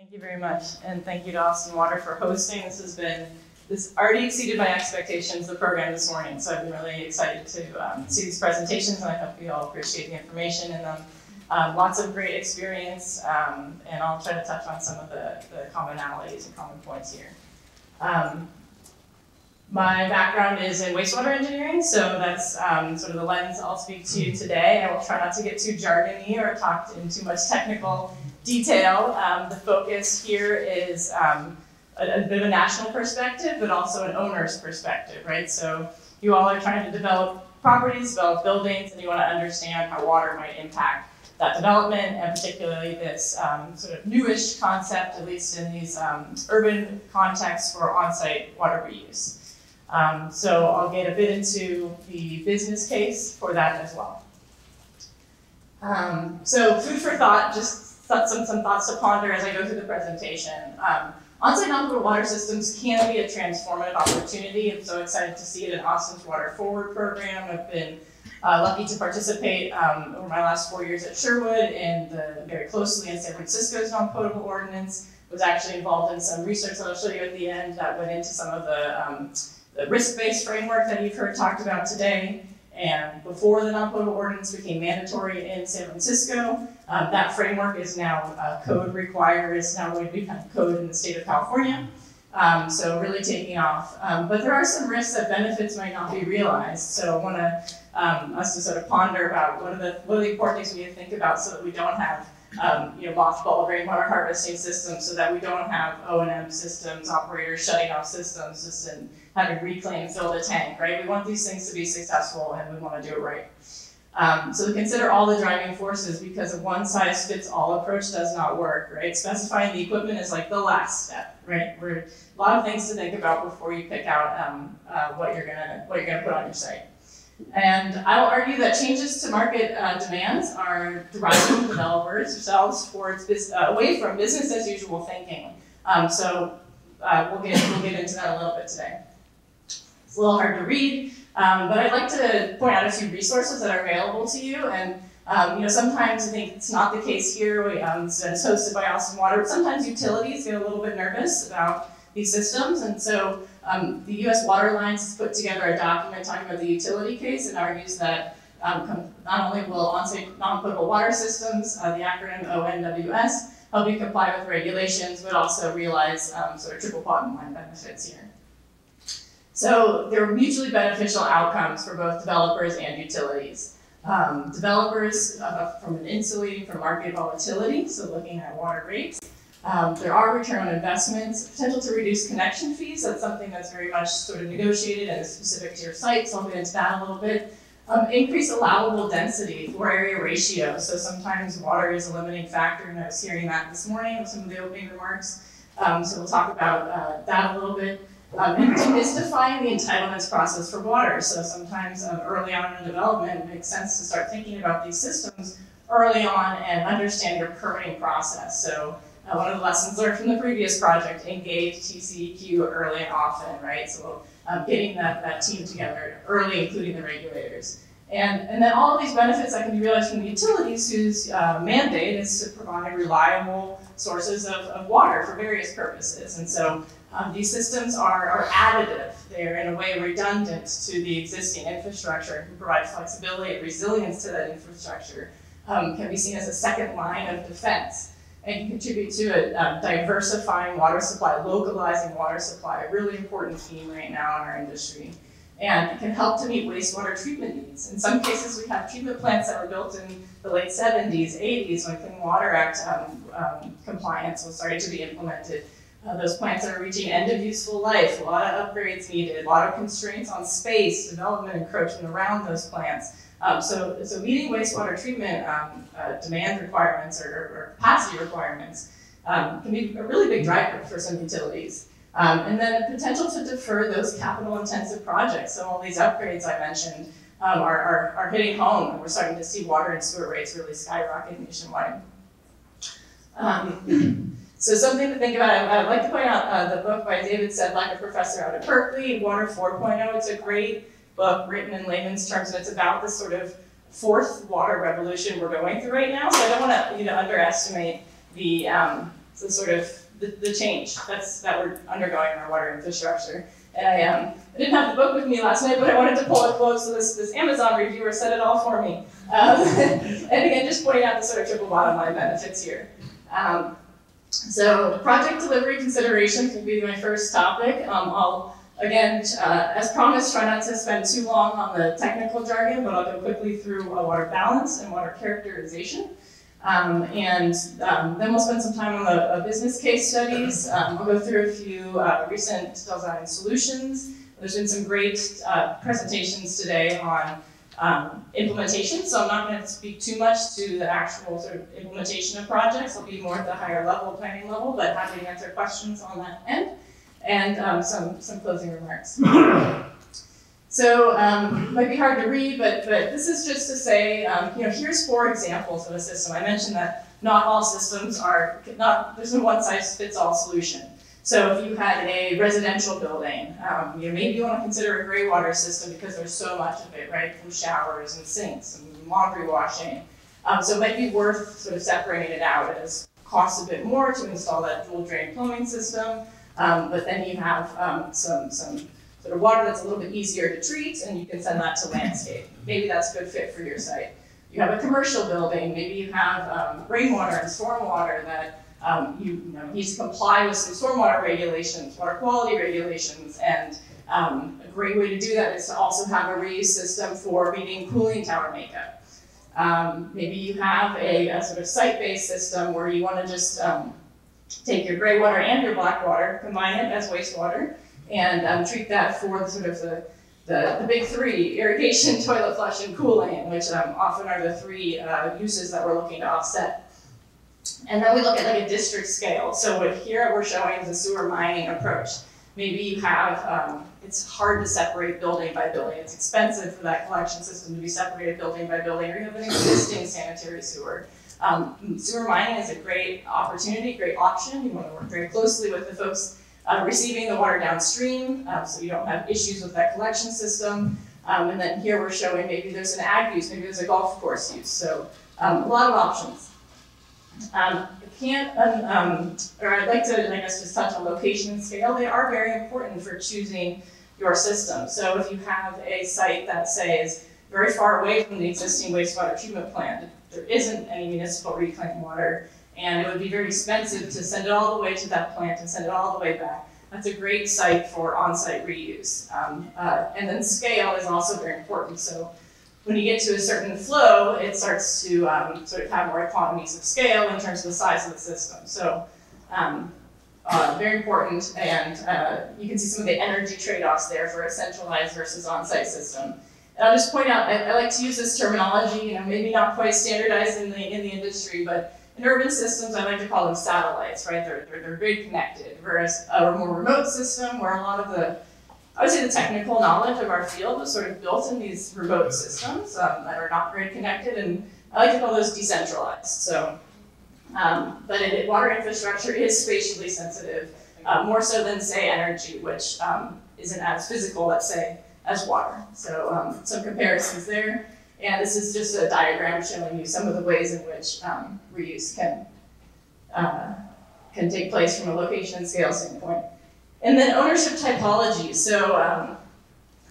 Thank you very much, and thank you to Austin Water for hosting. This has been, this already exceeded my expectations, the program this morning, so I've been really excited to um, see these presentations, and I hope you all appreciate the information in them. Um, lots of great experience, um, and I'll try to touch on some of the, the commonalities and common points here. Um, my background is in wastewater engineering, so that's um, sort of the lens I'll speak to today. I will try not to get too jargony or talk in too much technical detail. Um, the focus here is um, a, a, bit of a national perspective, but also an owner's perspective, right? So you all are trying to develop properties, develop buildings, and you want to understand how water might impact that development, and particularly this um, sort of newish concept, at least in these um, urban contexts for on-site water reuse. Um, so I'll get a bit into the business case for that as well. Um, so food for thought, just some, some thoughts to ponder as I go through the presentation. Um, on-site non-potable water systems can be a transformative opportunity. I'm so excited to see it in Austin's Water Forward program. I've been uh, lucky to participate um, over my last four years at Sherwood and the, very closely in San Francisco's non-potable ordinance. Was actually involved in some research that I'll show you at the end that went into some of the, um, the risk-based framework that you've heard talked about today. And before the non-potable ordinance became mandatory in San Francisco, um, that framework is now uh, code required, It's now going to become code in the state of California. Um, so really taking off. Um, but there are some risks that benefits might not be realized. So I want to um, us to sort of ponder about what are the what are the important things we need to think about so that we don't have um, you know mothball rainwater harvesting systems, so that we don't have O and M systems, operators shutting off systems just in having reclaim fill the tank, right? We want these things to be successful and we want to do it right. Um, so consider all the driving forces because a one size fits all approach does not work, right? Specifying the equipment is like the last step, right? We're, a lot of things to think about before you pick out um, uh, what you're gonna what you're gonna put on your site. And I will argue that changes to market uh, demands are driving developers themselves towards uh, away from business as usual thinking. Um, so uh, we'll get we'll get into that a little bit today. It's a little hard to read, um, but I'd like to point out a few resources that are available to you. And um, you know, sometimes I think it's not the case here. We, um, it's hosted by Austin Water, but sometimes utilities get a little bit nervous about these systems. And so um, the U.S. Water Alliance has put together a document talking about the utility case and argues that um, not only will on-site non-potable water systems, uh, the acronym ONWS, help you comply with regulations, but also realize um, sort of triple bottom line benefits here. So there are mutually beneficial outcomes for both developers and utilities. Um, developers uh, from an insulating from market volatility, so looking at water rates. Um, there are return on investments, potential to reduce connection fees. That's something that's very much sort of negotiated and specific to your site, so I'll get into that a little bit. Um, increase allowable density, floor area ratio. So sometimes water is a limiting factor, and I was hearing that this morning with some of the opening remarks. Um, so we'll talk about uh, that a little bit. Um, demystifying the entitlements process for water. So sometimes um, early on in development, it makes sense to start thinking about these systems early on and understand your permitting process. So uh, one of the lessons learned from the previous project, engage TCEQ early and often, right? So um, getting that, that team together early, including the regulators. And, and then all of these benefits that can be realized from the utilities whose uh, mandate is to provide reliable sources of, of water for various purposes. And so um, these systems are, are additive. They're in a way redundant to the existing infrastructure and can provide flexibility and resilience to that infrastructure. Um, can be seen as a second line of defense and can contribute to a um, diversifying water supply, localizing water supply, a really important theme right now in our industry. And it can help to meet wastewater treatment needs. In some cases, we have treatment plants that were built in the late 70s, 80s, when Clean Water Act um, um, compliance was starting to be implemented. Uh, those plants are reaching end of useful life, a lot of upgrades needed, a lot of constraints on space, development encroachment around those plants. Um, so, so meeting wastewater treatment um, uh, demand requirements or, or capacity requirements um, can be a really big driver for some utilities. Um, and then the potential to defer those capital intensive projects. So all these upgrades I mentioned um, are, are, are, hitting home and we're starting to see water and sewer rates really skyrocket nationwide. So something to think about, I'd like to point out uh, the book by David Sedlak, a professor out at Berkeley, Water 4.0. It's a great book written in layman's terms, and it's about the sort of fourth water revolution we're going through right now. So I don't want to you know, underestimate the, um, So sort of the, the change that's that we're undergoing in our water infrastructure. And I, um, I didn't have the book with me last night, but I wanted to pull a quote. So this, this Amazon reviewer said it all for me. Um, and again, just pointing out the sort of triple bottom line benefits here. Um, so project delivery considerations will be my first topic. Um, I'll, again, uh, as promised, try not to spend too long on the technical jargon, but I'll go quickly through water balance and water characterization. Um, and um, then we'll spend some time on the uh, business case studies. Um, I'll go through a few uh, recent design solutions. There's been some great uh, presentations today on um, implementation, so I'm not going to speak too much to the actual sort of implementation of projects. I'll be more at the higher level, planning level, but happy to answer questions on that end. And um, some, some closing remarks. So um, might be hard to read, but, but this is just to say, um, you know, here's four examples of a system. I mentioned that not all systems are, not, there's no one size fits all solution. So if you had a residential building, um, you know, maybe you want to consider a gray water system because there's so much of it, right, from showers and sinks and laundry washing. Um, so it might be worth sort of separating it out as costs a bit more to install that dual drain plumbing system, um, but then you have um, some, some sort of water that's a little bit easier to treat, and you can send that to landscape. Maybe that's a good fit for your site. You have a commercial building, maybe you have um, rainwater and stormwater that um, you, you know, need to comply with some stormwater regulations, water quality regulations, and um, a great way to do that is to also have a reuse system for meeting cooling tower makeup. Um, maybe you have a, a sort of site-based system where you want to just um, take your gray water and your black water, combine it as wastewater, and um, treat that for the sort of the, the, the, big three, irrigation, toilet flush, and cooling, which um, often are the three uh, uses that we're looking to offset. And then we look at like a district scale. So what here we're showing is a sewer mining approach. Maybe you have, um, it's hard to separate building by building. It's expensive for that collection system to be separated building by building, or you have an existing sanitary sewer. Um, sewer mining is a great opportunity, great option. You want to work very closely with the folks uh, receiving the water downstream, uh, so you don't have issues with that collection system. Um, and then here we're showing maybe there's an ag use, maybe there's a golf course use. So um, a lot of options. Um, can't, um, or I'd like to, I guess, just touch on location and scale. They are very important for choosing your system. So if you have a site that, say, is very far away from the existing wastewater treatment plant, there isn't any municipal reclaimed water, and it would be very expensive to send it all the way to that plant and send it all the way back. That's a great site for on-site reuse. Um, uh, and then scale is also very important. So when you get to a certain flow, it starts to um, sort of have more economies of scale in terms of the size of the system. So um, uh, very important, and uh, you can see some of the energy trade-offs there for a centralized versus on-site system. And I'll just point out, I, I, like to use this terminology, you know, maybe not quite standardized in the, in the industry, but in urban systems, I like to call them satellites, right? They're, they're, they're very connected, whereas a more remote system where a lot of the, I would say the technical knowledge of our field is sort of built in these remote systems um, that are not very connected, and I like to call those decentralized. So, um, but it, water infrastructure is spatially sensitive, uh, more so than say energy, which um, isn't as physical, let's say, as water. So um, some comparisons there. And this is just a diagram showing you some of the ways in which um, reuse can, uh, can take place from a location and scale standpoint. And then ownership typology. So um,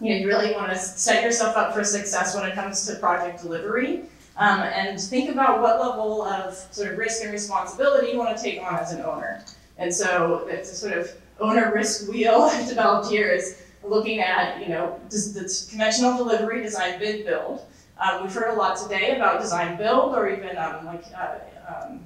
you know, you really want to set yourself up for success when it comes to project delivery. Um, and think about what level of sort of risk and responsibility you want to take on as an owner. And so it's a sort of owner risk wheel I've developed here is looking at, you know, the conventional delivery, design, bid, build. Um, we've heard a lot today about design build or even um, like uh, um,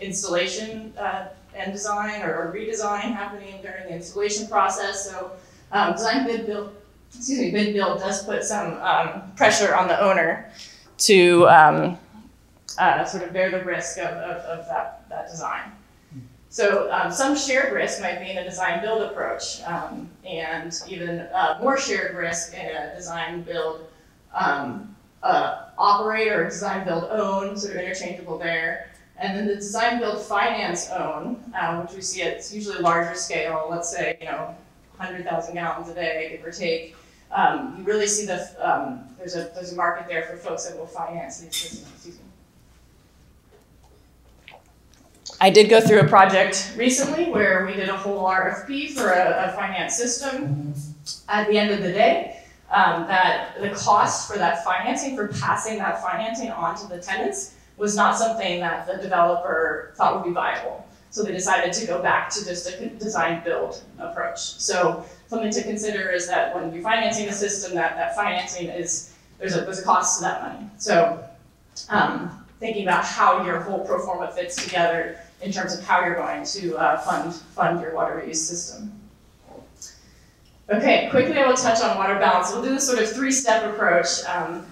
installation uh, and design or, redesign happening during the installation process. So um, design bid build, excuse me, bid build does put some um, pressure on the owner to um, uh, sort of bear the risk of, of, of that, that design. So um, some shared risk might be in a design build approach, um, and even uh, more shared risk in a design build um, uh, operate or design build own, sort of interchangeable there. And then the design build finance own, um, which we see at usually larger scale, let's say, you know, 100,000 gallons a day, give or take. Um, you really see the, um, there's, a, there's a market there for folks that will finance these systems. I did go through a project recently where we did a whole RFP for a, a finance system. At the end of the day, um, that the cost for that financing, for passing that financing on to the tenants, was not something that the developer thought would be viable. So they decided to go back to just a design build approach. So something to consider is that when you're financing the system, that, that financing is, there's a, there's a cost to that money. So um, thinking about how your whole pro forma fits together in terms of how you're going to uh, fund, fund your water reuse system. Okay, quickly I will touch on water balance. We'll do this sort of three-step approach, um,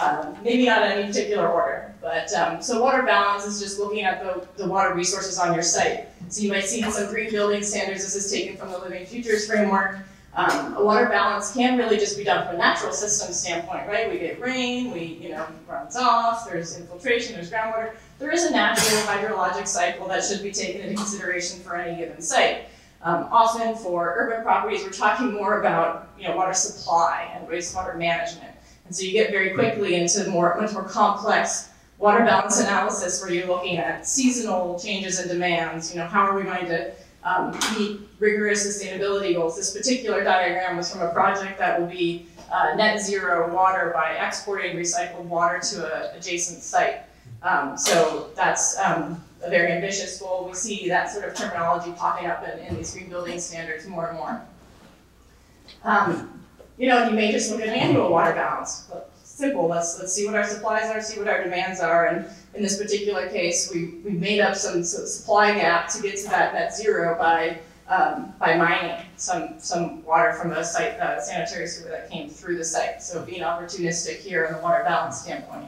um, maybe not in any particular order. But um, so water balance is just looking at the, the water resources on your site. So you might see some green building standards, this is taken from the Living Futures framework. Um, a water balance can really just be done from a natural system standpoint, right? We get rain, we, you know, runs off, there's infiltration, there's groundwater. There is a natural hydrologic cycle that should be taken into consideration for any given site. Um, often for urban properties, we're talking more about, you know, water supply and wastewater management. And so you get very quickly into more, much more complex water balance analysis where you're looking at seasonal changes in demands, you know, how are we going to um, meet rigorous sustainability goals. This particular diagram was from a project that will be uh, net zero water by exporting recycled water to an adjacent site. Um, so that's um, a very ambitious goal. We see that sort of terminology popping up in, in these green building standards more and more. You know, you may just look at an annual water balance. But simple, let's, let's see what our supplies are, see what our demands are, and in this particular case, we, we made up some, some supply gap to get to that net zero by, um, by mining some, some water from a site, uh, sanitary sewer that came through the site. So being opportunistic here in the water balance standpoint.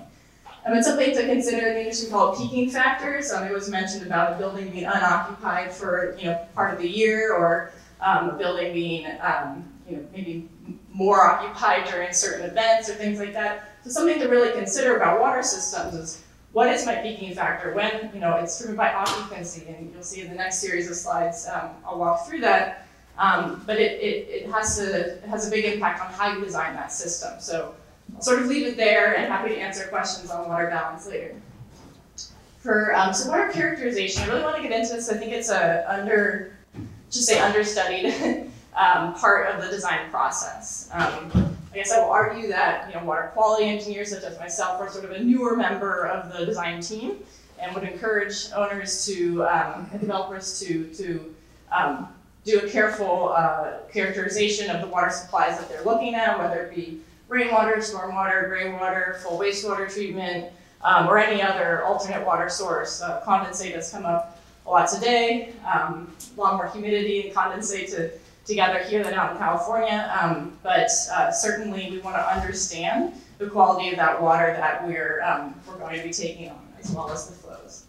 Um, it's something to consider in the industry called peaking factors. Um, it was mentioned about a building being unoccupied for you know part of the year, or um, a building being um, you know maybe more occupied during certain events or things like that. So something to really consider about water systems is what is my peaking factor? When, you know, it's driven by occupancy, and you'll see in the next series of slides, um, I'll walk through that. Um, but it, it, it, has to, it has a big impact on how you design that system. So I'll sort of leave it there and happy to answer questions on water balance later. For um, so water characterization, I really want to get into this. I think it's a under, just say understudied um, part of the design process. Um, I guess I will argue that you know water quality engineers such as myself are sort of a newer member of the design team and would encourage owners to um, and developers to to um, do a careful uh, characterization of the water supplies that they're looking at, whether it be rainwater, stormwater, graywater, full wastewater treatment, um, or any other alternate water source. Uh, condensate has come up a lot today. Um, a lot more humidity and condensate to together here than out in California, um, but uh, certainly we want to understand the quality of that water that we're, um, we're going to be taking on, as well as the flows.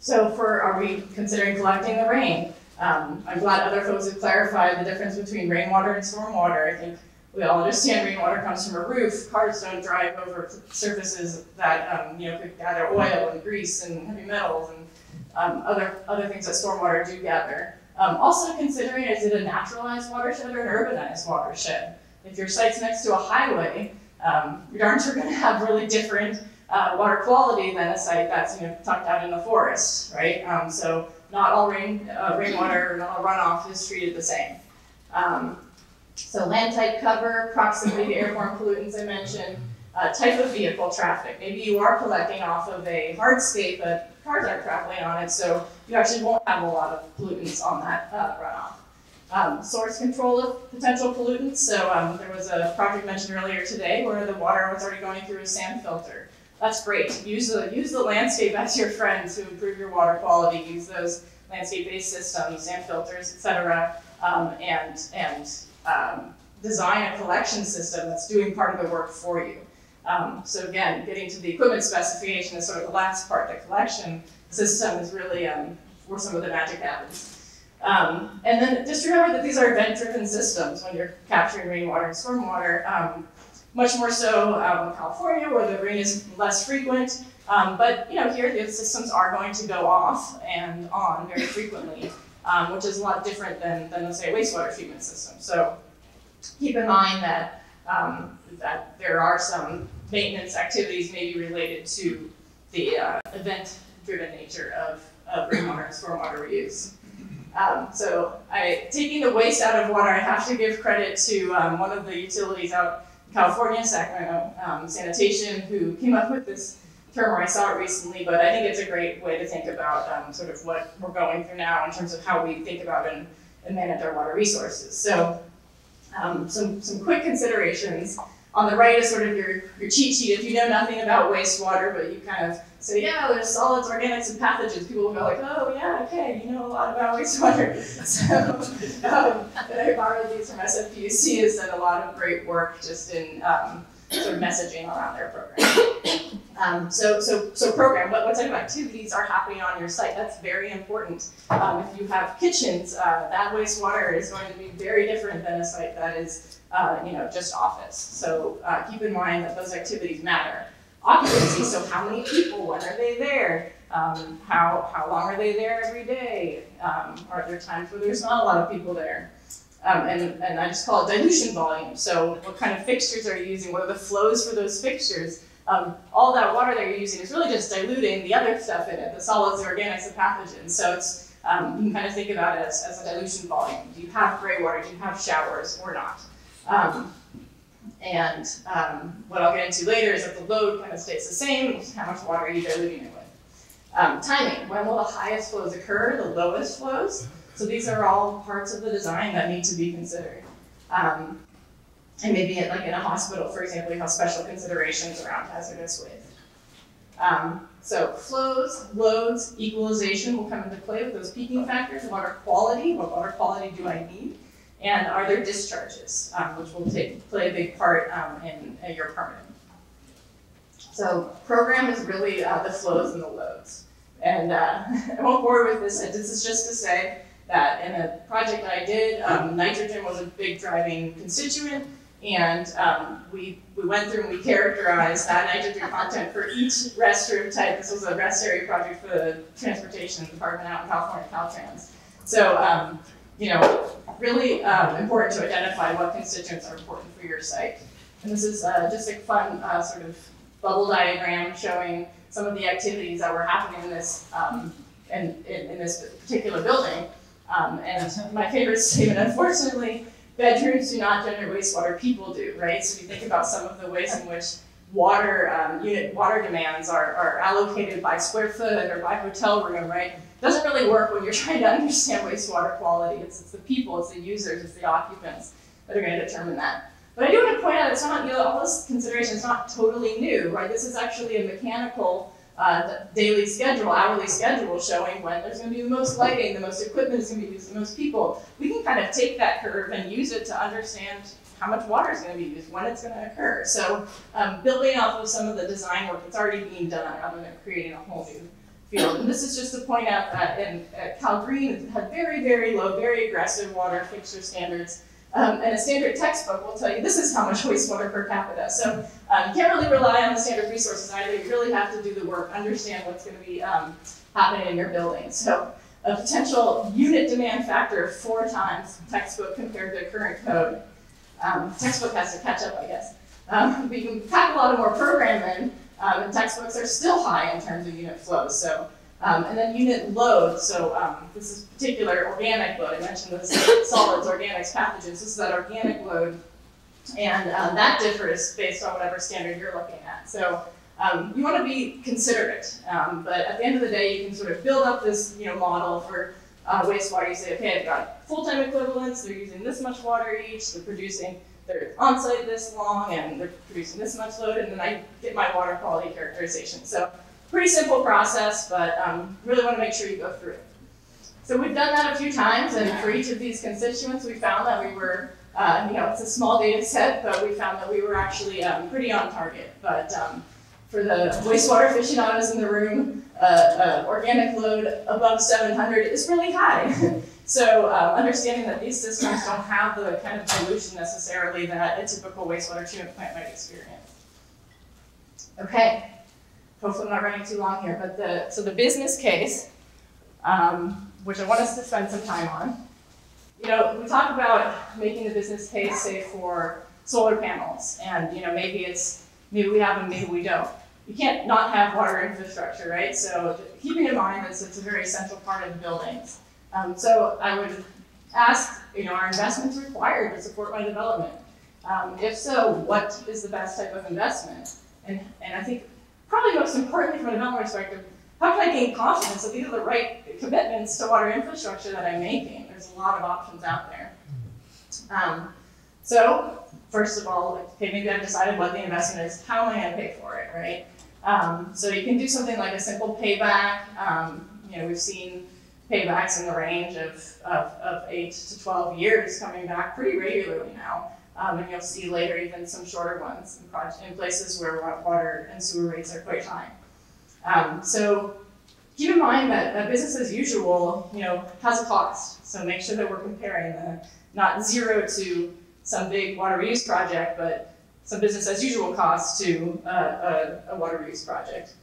So for, are we considering collecting the rain? Um, I'm glad other folks have clarified the difference between rainwater and stormwater. I think we all understand rainwater comes from a roof. Cars don't drive over surfaces that um, you know could gather oil and grease and heavy metals and um, other other things that stormwater do gather. Um, also considering is it a naturalized watershed or an urbanized watershed? If your site's next to a highway, um, you're going to have really different uh, water quality than a site that's you know tucked out in the forest, right? Um, so not all rain, uh, rainwater, not all runoff is treated the same. Um, so land type cover, proximity to airborne pollutants I mentioned, uh, type of vehicle traffic. Maybe you are collecting off of a hardscape, but cars aren't traveling on it, so you actually won't have a lot of pollutants on that uh, runoff. Um, source control of potential pollutants. So um, there was a project mentioned earlier today where the water was already going through a sand filter. That's great. Use the, use the landscape as your friend to improve your water quality. Use those landscape-based systems, sand filters, etc., um, and, and um, design a collection system that's doing part of the work for you. Um, so again, getting to the equipment specification is sort of the last part. The collection system is really um, where some of the magic happens. Um, and then just remember that these are event-driven systems when you're capturing rainwater and stormwater. Um, much more so um, in California, where the rain is less frequent. Um, but you know, here the systems are going to go off and on very frequently, which is a lot different than, than let's say a wastewater treatment system. So keep in mind that um, that there are some maintenance activities maybe related to the uh, event-driven nature of, of rainwater and stormwater reuse. Um, so I, taking the waste out of water, I have to give credit to um, one of the utilities out in California, Sacramento um, Sanitation, who came up with this term, or I saw it recently, but I think it's a great way to think about um, sort of what we're going through now in terms of how we think about and, and manage our water resources. So um, some, some quick considerations. On the right is sort of your, your cheat sheet. If you know nothing about wastewater, but you kind of say, yeah, there's solids, organics, and pathogens, people will go like, oh, yeah, okay, you know a lot about wastewater. So um, I borrowed these from SFPUC, has done a lot of great work just in um, sort of messaging around their program. Um, so, so, so program, what, what type of activities are happening on your site? That's very important. Um, if you have kitchens, uh, that wastewater is going to be very different than a site that is, uh, you know, just office. So uh, keep in mind that those activities matter. Occupancy, so how many people, when are they there? Um, how, how long are they there every day? Um, are there times where there's not a lot of people there? Um, and, and I just call it dilution volume. So what kind of fixtures are you using? What are the flows for those fixtures? Um, all that water that you're using is really just diluting the other stuff in it, the solids, the organics, the pathogens. So it's, um, you can kind of think about it as, as a dilution volume. Do you have gray water? Do you have showers or not? Um, and um, what I'll get into later is that the load kind of stays the same. How much water are you diluting it with? Um, timing. When will the highest flows occur? The lowest flows? So these are all parts of the design that need to be considered. Um, and maybe at, like in a hospital, for example, you have special considerations around hazardous waste. Um, so flows, loads, equalization will come into play with those peaking factors. Water quality, what water quality do I need? And are there discharges, um, which will take, play a big part um, in, in your permit. So program is really uh, the flows and the loads. And uh, I won't bore with this, this is just to say that in a project that I did, um, nitrogen was a big driving constituent, and um, we, we went through and we characterized that nitrogen content for each restroom type. This was a rest area project for the transportation department out in California, Caltrans. So, um, you know, really um, important to identify what constituents are important for your site. And this is uh, just a fun uh, sort of bubble diagram showing some of the activities that were happening in this um, in, in, in, this particular building. Um, and my favorite statement, unfortunately, bedrooms do not generate wastewater, people do, right? So if you think about some of the ways in which water um, unit water demands are, are allocated by square foot or by hotel room, right? Doesn't really work when you're trying to understand wastewater quality. It's, it's the people, it's the users, it's the occupants that are going to determine that. But I do want to point out it's not, you know, all this consideration is not totally new, right? This is actually a mechanical uh, daily schedule, hourly schedule showing when there's going to be the most lighting, the most equipment is going to be used, the most people. We can kind of take that curve and use it to understand how much water is going to be used, when it's going to occur. So um, building off of some of the design work that's already being done rather than creating a whole new field. And this is just to point out that in uh, Cal Green had very, very low, very aggressive water fixture standards. Um, and a standard textbook will tell you this is how much wastewater per capita. So um, you can't really rely on the standard resources either. You really have to do the work, understand what's going to be um, happening in your building. So a potential unit demand factor of four times textbook compared to current code. Um, textbook has to catch up, I guess. Um, but you can pack a lot of more program in, um, and textbooks are still high in terms of unit flows. So um, and then unit load, so um, this is particular organic load. I mentioned this solids, organics, pathogens. This is that organic load, and um, that differs based on whatever standard you're looking at. So um, you want to be considerate, um, but at the end of the day, you can sort of build up this you know model for uh, wastewater. You say, okay, I've got full-time equivalents. They're using this much water each. They're producing they're on site this long, and they're producing this much load, and then I get my water quality characterization. So Pretty simple process, but um, really want to make sure you go through it. So we've done that a few times, and for each of these constituents, we found that we were, uh, you know, it's a small data set, but we found that we were actually um, pretty on target. But um, for the wastewater aficionados in the room, uh, uh, organic load above 700 is really high. so uh, understanding that these systems don't have the kind of dilution necessarily that a typical wastewater treatment plant might experience. Okay, hopefully I'm not running too long here, but the, so the business case, um, which I want us to spend some time on, you know, we talk about making the business case, say, for solar panels, and, you know, maybe it's, maybe we have them, maybe we don't. You can't not have water infrastructure, right? So keeping in mind that it's a very central part of buildings. Um, so I would ask, you know, are investments required to support my development? Um, if so, what is the best type of investment? And, and I think probably most importantly from a development perspective, how can I gain confidence that these are the right commitments to water infrastructure that I'm making? There's a lot of options out there. Um, so, first of all, okay, maybe I've decided what the investment is. How am I to pay for it, right? Um, so you can do something like a simple payback. Um, you know, we've seen paybacks in the range of, of, of 8 to 12 years coming back pretty regularly now. Um, and you'll see later even some shorter ones in, in places where water and sewer rates are quite high. Um, so keep in mind that a business as usual, you know, has a cost. So make sure that we're comparing the not zero to some big water reuse project, but some business as usual cost to uh, a, a, water reuse project.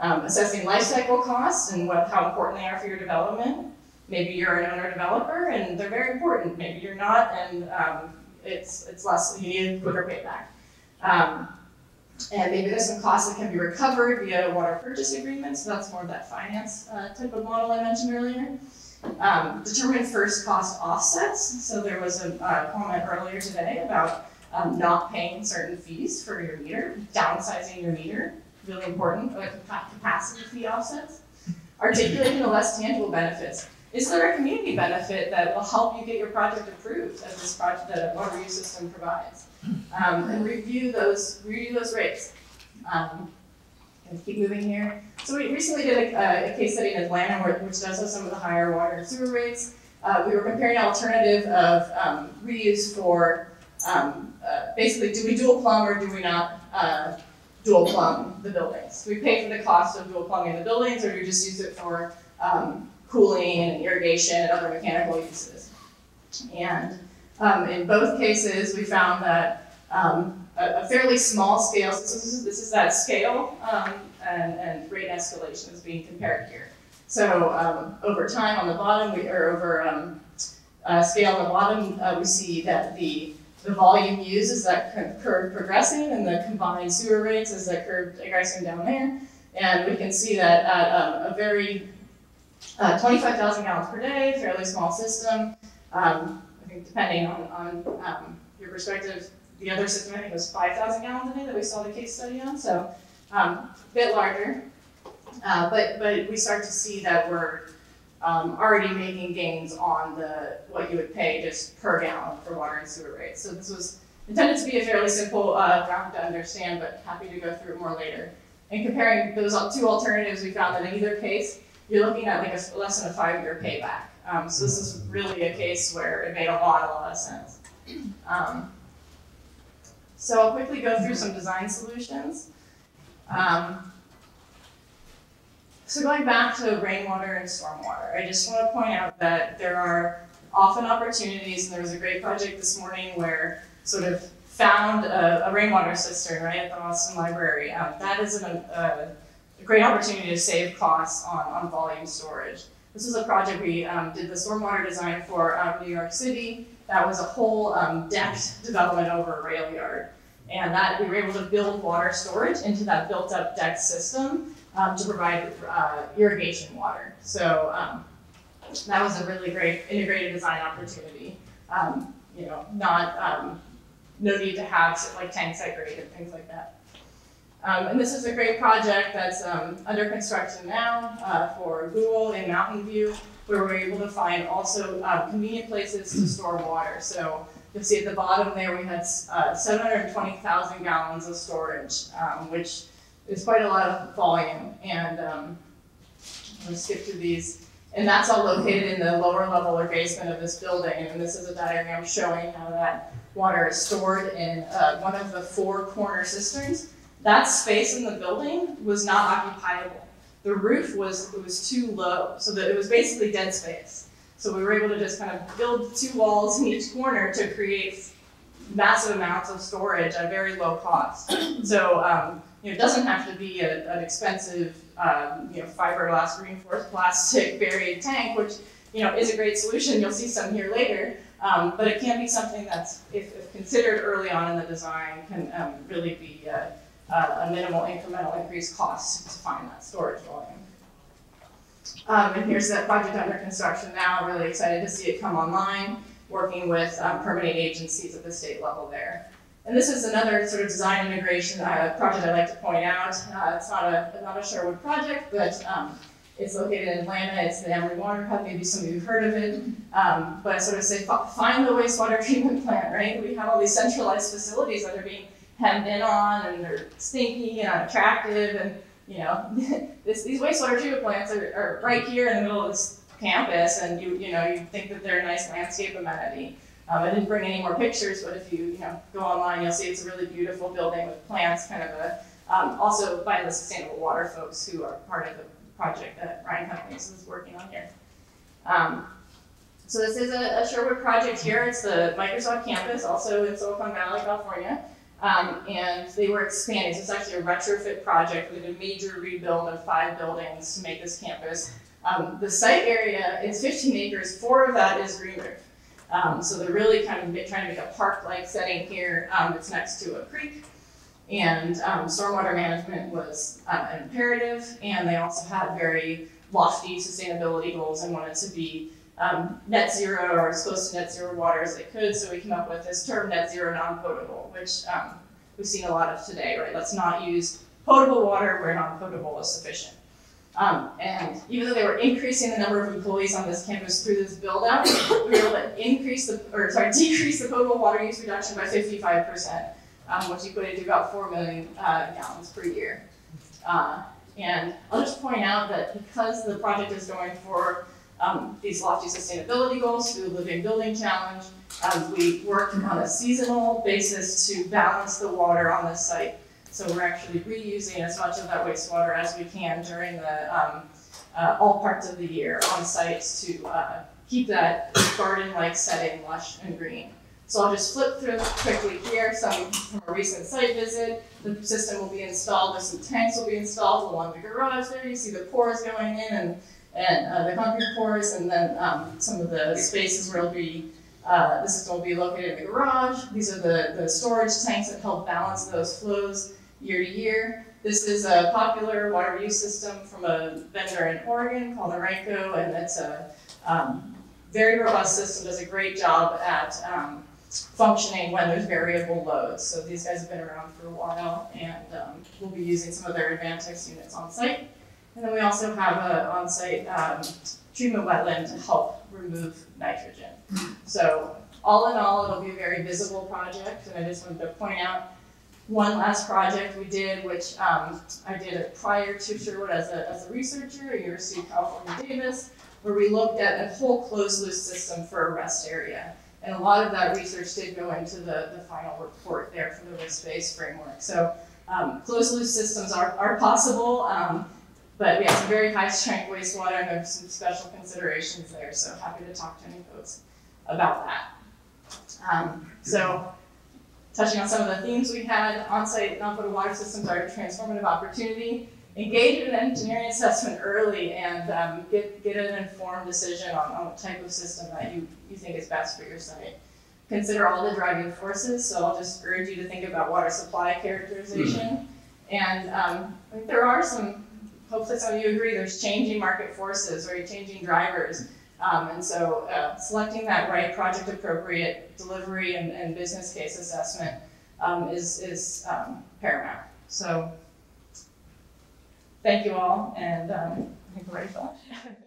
Um, assessing life cycle costs and what, how important they are for your development. Maybe you're an owner developer and they're very important. Maybe you're not and um, it's, it's less, you need a quicker payback. Um, and maybe there's some costs that can be recovered via water purchase agreements. So that's more of that finance uh, type of model I mentioned earlier. Um, determine first cost offsets. So there was a uh, comment earlier today about um, not paying certain fees for your meter, downsizing your meter, really important, like capacity fee offsets. Articulating the less tangible benefits. Is there a community benefit that will help you get your project approved as this project that a water use system provides? Um, and review those review those rates. Um, keep moving here. So we recently did a, a case study in Atlanta, where, which does have some of the higher water and sewer rates. Uh, we were comparing an alternative of um, reuse for um, uh, basically, do we dual plumb or do we not uh, dual plumb the buildings? Do we pay for the cost of dual plumbing the buildings, or do we just use it for um, cooling and irrigation and other mechanical uses. And um, in both cases, we found that um, a, a, fairly small scale, so this is, this is that scale, um, and, and, rate escalation is being compared here. So um, over time on the bottom, we, or over um, uh, scale on the bottom, uh, we see that the the volume used is that curve progressing, and the combined sewer rates is that curve progressing down there. And we can see that at um, a very uh, 25,000 gallons per day, fairly small system. Um, I think depending on, on um, your perspective, the other system I think was 5,000 gallons a day that we saw the case study on, so um, a bit larger. Uh, but, but we start to see that we're um, already making gains on the what you would pay just per gallon for water and sewer rates. So this was intended to be a fairly simple uh, graph to understand, but happy to go through it more later. And comparing those two alternatives, we found that in either case, you're looking at like a, less than a five-year payback. Um, so this is really a case where it made a lot, a lot of sense. Um, so I'll quickly go through some design solutions. Um, so going back to rainwater and stormwater, I just want to point out that there are often opportunities, and there was a great project this morning where sort of found a, a rainwater cistern right at the Austin Library. Um, that is an, a, a great opportunity to save costs on, on volume storage. This is a project we um, did the stormwater design for New York City. That was a whole um, decked development over a rail yard. And that we were able to build water storage into that built up deck system um, to provide uh, irrigation water. So um, that was a really great integrated design opportunity. Um, you know, not, no need to have like tank segregated, things like that. Um, and this is a great project that's um, under construction now uh, for Google in Mountain View, where we're able to find also uh, convenient places to store water. So you'll see at the bottom there we had uh, 720,000 gallons of storage, um, which is quite a lot of volume. And um, to skip through these. And that's all located in the lower level or basement of this building. And this is a diagram showing how that water is stored in uh, one of the four corner cisterns. That space in the building was not occupiable. The roof was, it was too low, so that it was basically dead space. So we were able to just kind of build two walls in each corner to create massive amounts of storage at very low cost. So um, you know, it doesn't have to be a, an expensive um, you know, fiberglass reinforced plastic buried tank, which you know, is a great solution. You'll see some here later. Um, but it can be something that's, if, if, considered early on in the design, can um, really be uh, a minimal incremental increased cost to find that storage volume. Um, and here's that project under construction now, really excited to see it come online, working with um, permitting agencies at the state level there. And this is another sort of design integration uh, project I'd like to point out. Uh, it's not a, not a Sherwood project, but um, it's located in Atlanta. It's the Emory Water Hub. Maybe some of you have heard of it. Um, but sort of say, find the wastewater treatment plant, right? We have all these centralized facilities that are being hemmed in on, and they're stinky and unattractive, and you know, this, these wastewater treatment plants are, are right here in the middle of this campus, and you you know you think that they're a nice landscape amenity. Um, I didn't bring any more pictures, but if you, you know, go online, you'll see it's a really beautiful building with plants, kind of a, um, also by the Sustainable Water folks who are part of the project that Ryan Companies is working on here. Um, so this is a, a, Sherwood project here. It's the Microsoft campus, also in Silicon Valley, California. Um, and they were expanding. So it's actually a retrofit project. We did a major rebuild of five buildings to make this campus. Um, the site area is 15 acres. Four of that is green roof. Um, so they're really kind of trying to make a park-like setting here. Um, it's next to a creek, and um, stormwater management was uh, an imperative. And they also had very lofty sustainability goals and wanted to be um, net zero or as close to net zero water as they could. So we came up with this term net zero non-potable, which um, we've seen a lot of today. Right? Let's not use potable water where non-potable is sufficient. Um, and even though they were increasing the number of employees on this campus through this build out, we were able to increase the, or sorry, decrease the potable water use reduction by 55%, um, which equated to about 4 million uh, gallons per year. Uh, and I'll just point out that because the project is going for um, these lofty sustainability goals through the Living Building Challenge, um, we worked on a seasonal basis to balance the water on this site so we're actually reusing as much of that wastewater as we can during the um, uh, all parts of the year on site to uh, keep that garden-like setting lush and green. So I'll just flip through quickly here, some from a recent site visit. The system will be installed, there's some tanks will be installed along the garage there. You see the pours going in and, and uh, the concrete pours, and then um, some of the spaces where it'll be, uh, the system will be located in the garage. These are the, the storage tanks that help balance those flows year to year. This is a popular water use system from a vendor in Oregon called Orenco, and it's a um, very robust system, does a great job at um, functioning when there's variable loads. So these guys have been around for a while, and um, we'll be using some of their Advantex units on site. And then we also have an on-site um, treatment wetland to help remove nitrogen. So all in all, it'll be a very visible project, and I just wanted to point out one last project we did, which um, I did it prior to Sherwood as a, as a researcher at University of California, Davis, where we looked at a whole closed loop system for a rest area. And a lot of that research did go into the, the final report there for the risk-based framework. So um, closed loop systems are, are possible, um, but we have some very high strength wastewater and there's some special considerations there. So happy to talk to any folks about that. Um, so touching on some of the themes we had, on-site non-potable water systems are a transformative opportunity. Engage in an engineering assessment early and um, get, get an informed decision on, on what type of system that you, you think is best for your site. Consider all the driving forces, so I'll just urge you to think about water supply characterization. And um, there are some, hopefully some of you agree, there's changing market forces, or changing drivers. Um, and so uh, selecting that right project appropriate delivery and, and business case assessment um, is, is um, paramount. So thank you all, and um, I think we're ready for lunch.